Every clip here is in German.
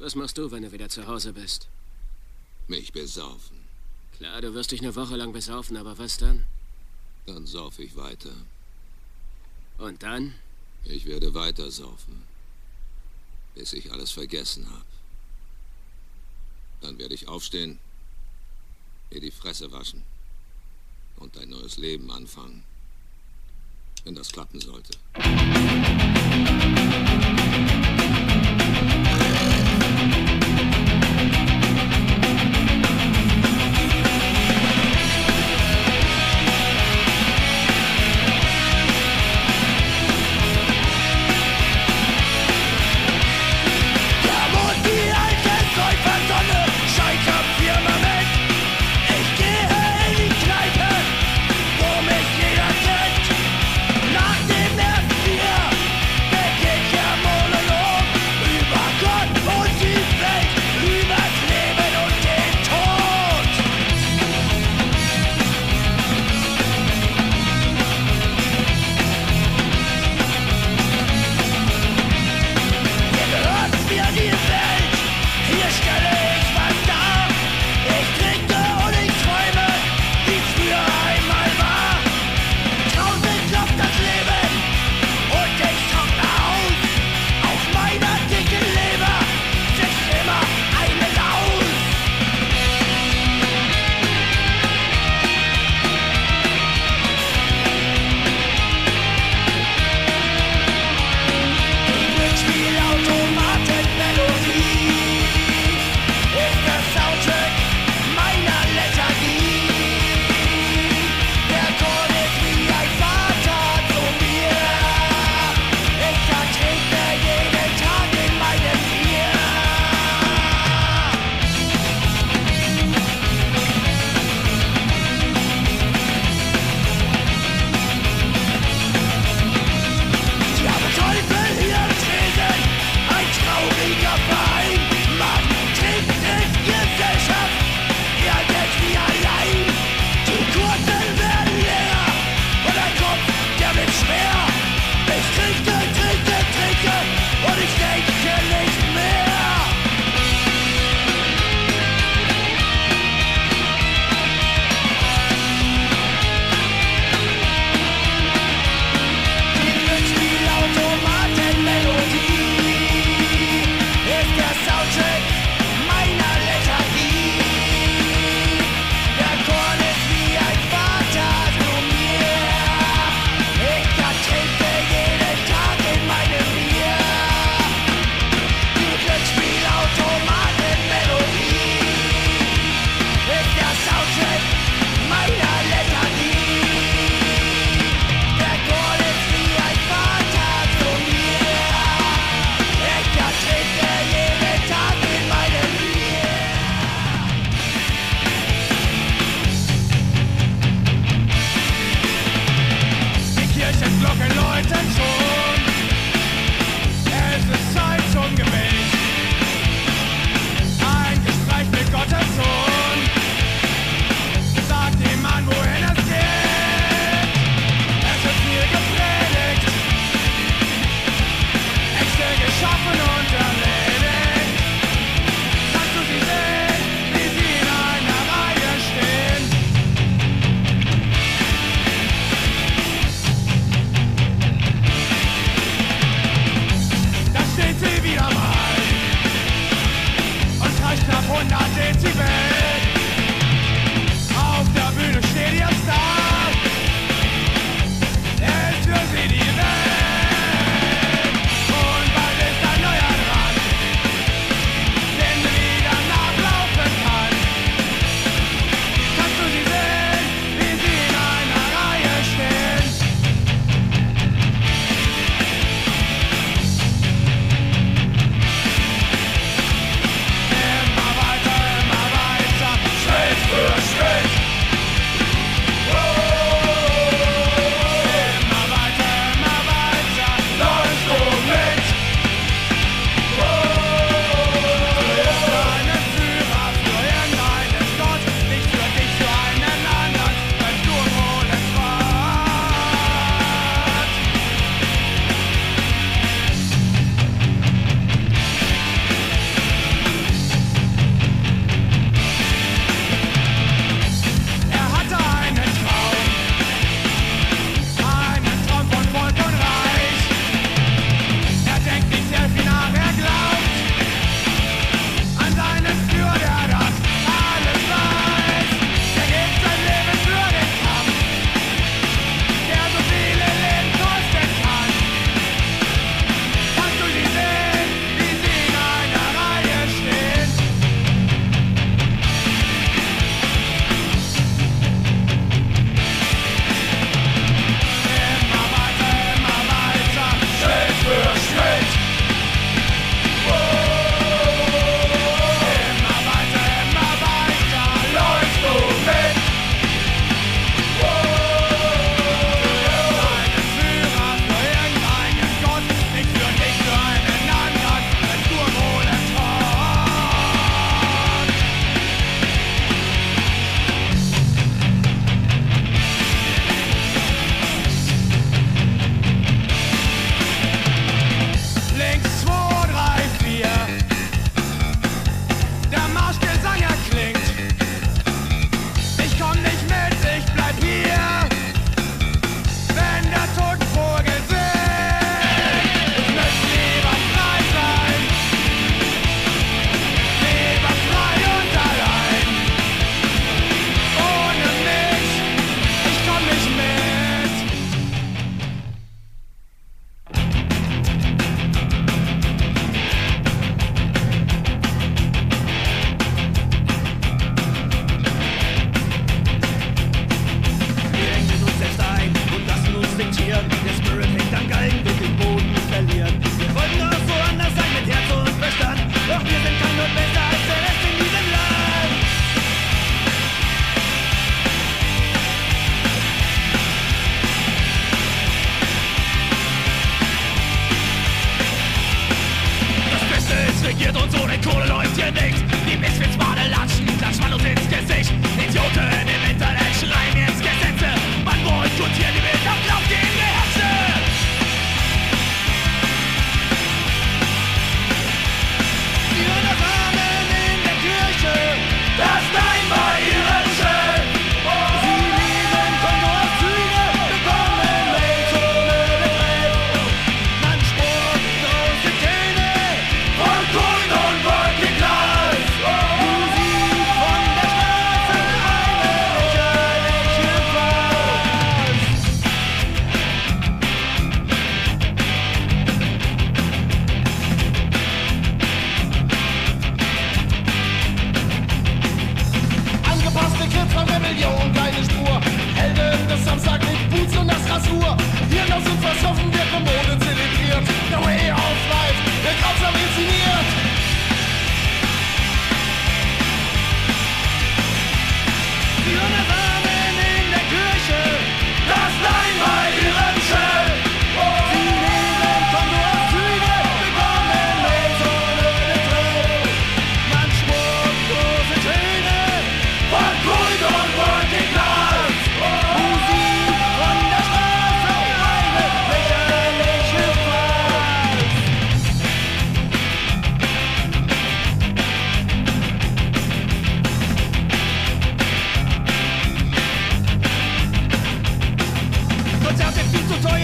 Was machst du, wenn du wieder zu Hause bist? Mich besaufen. Klar, du wirst dich eine Woche lang besaufen, aber was dann? Dann sauf ich weiter. Und dann? Ich werde weiter saufen. Bis ich alles vergessen habe. Dann werde ich aufstehen, mir die Fresse waschen und ein neues Leben anfangen. Wenn das klappen sollte. 我早就已经做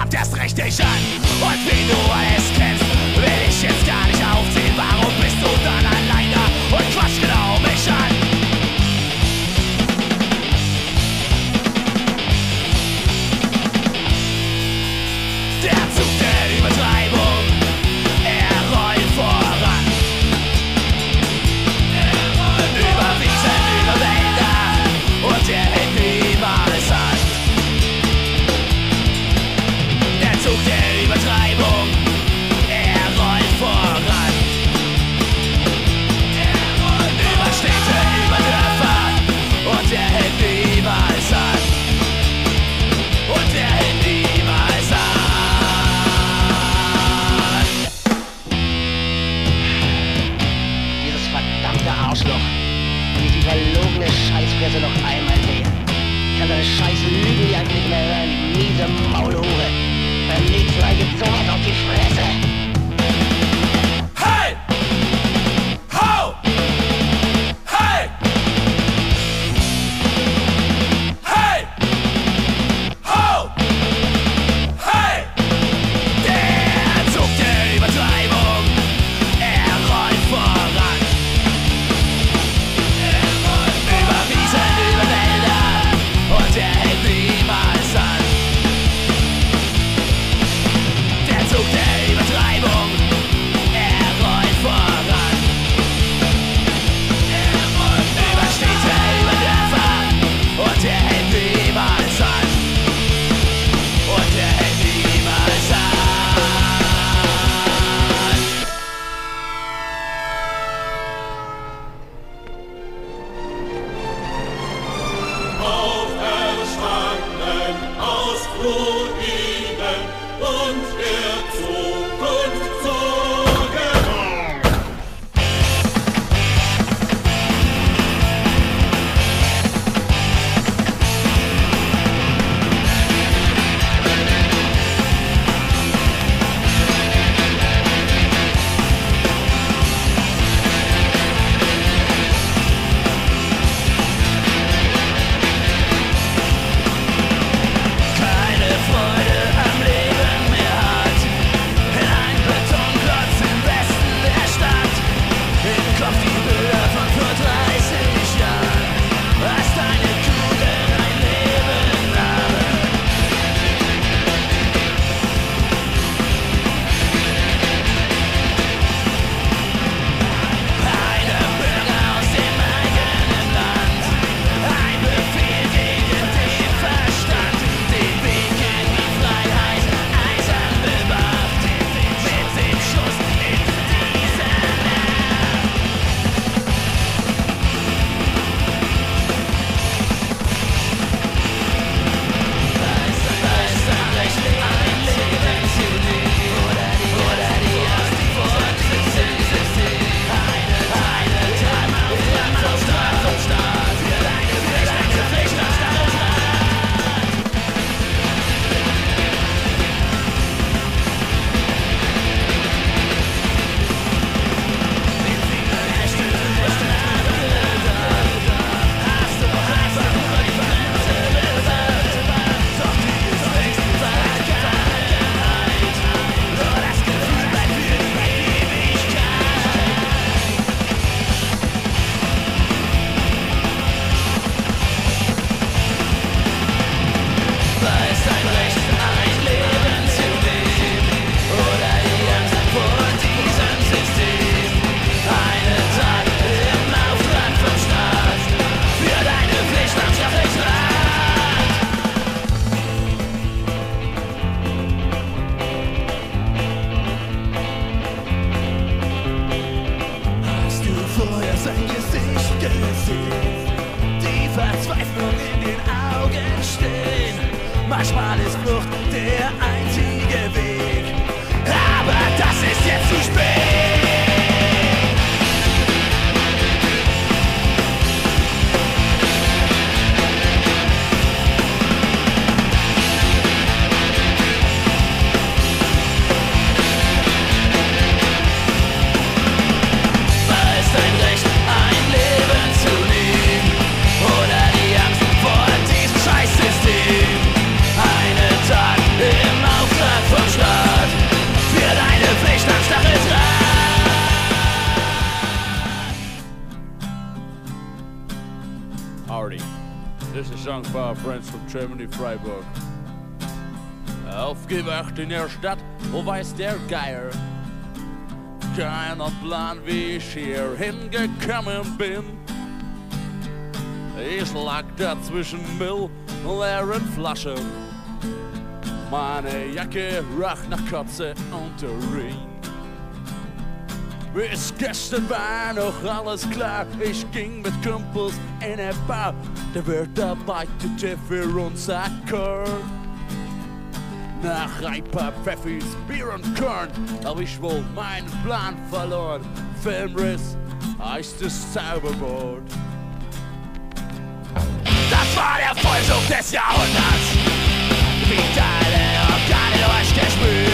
gab erst richtig an. Und wie du es kennst, will ich jetzt gar nicht aufziehen. Warum bist du da? Oh. Manchmal ist Flucht der einzige Weg. Aber das ist jetzt zu spät. This is sung by our friends from Germany, Freiburg. Aufgewacht in der Stadt, wo weiß der Geier? Keiner Plan, wie ich hier hingekommen bin. Ich lag da zwischen Müll und leeren Flaschen. Meine Jacke rach nach Kotze und Ring. Bis gestern war noch alles klar. Ich ging mit Kumpels in eine Bar. Der wird dabei Wirt arbeitete für uns Akkord. Nach ein paar Pfeffis, Bier und Korn hab ich wohl meinen Plan verloren. Filmriss heißt das Zauberwort. Das war der Vollzug des Jahrhunderts. Vitale Organe durchgespült.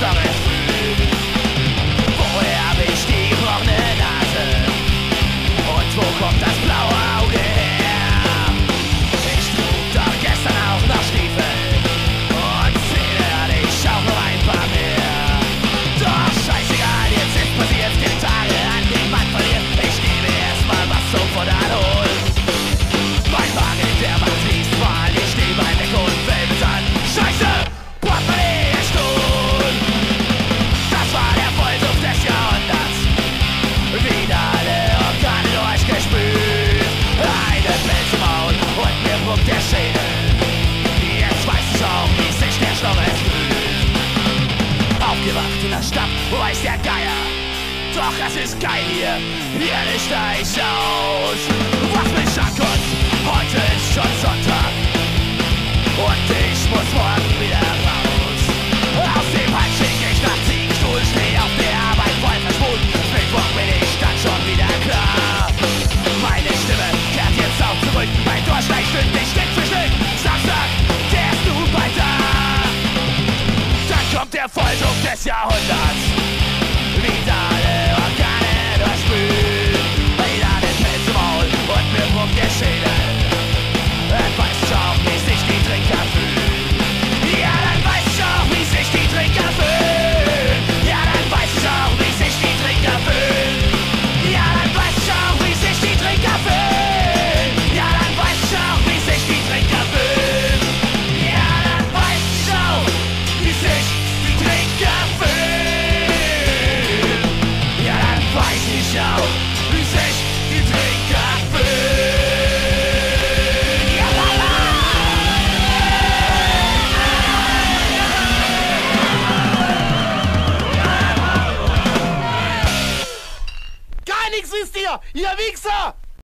stop it. Jahrhundert.